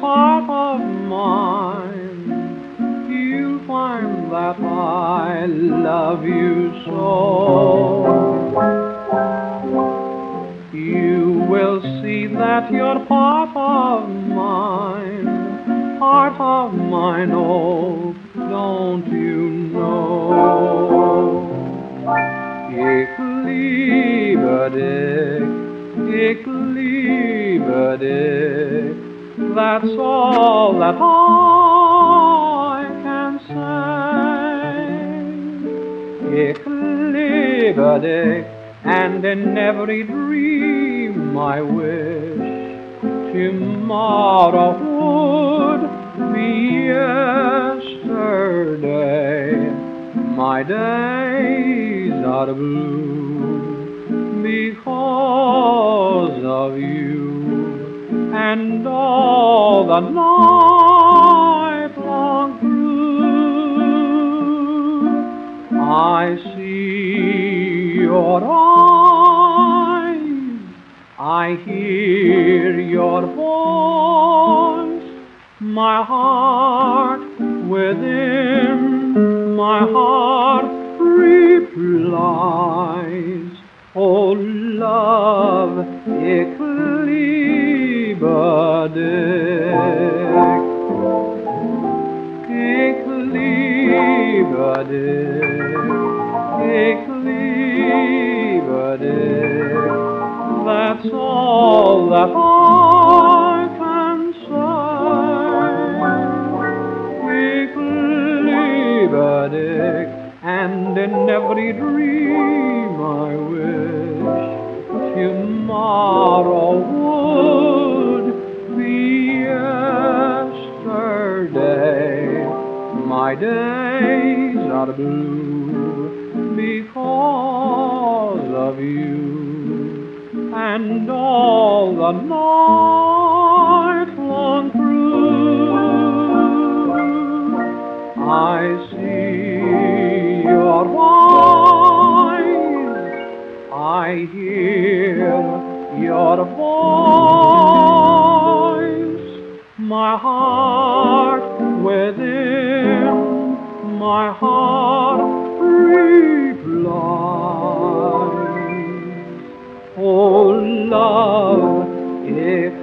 heart of mine, you'll find that I love you so. You will see that you're part of mine, part of mine, oh, don't you know? Ich liebe dich, ich liebe dich, that's all that I can say. Ich liebe dich, and in every dream I wish tomorrow would be yesterday. My days are blue because of you, and all the night long through I see your eyes, I hear your voice, my heart within my heart dich. Ich liebe dich, ich liebe dich. That's all that I can say. Ich liebe dich, and in every dream I wish tomorrow would be yesterday. My days are blue because of you, and all the night long through I see I hear your voice, my heart within my heart replies, Oh love, if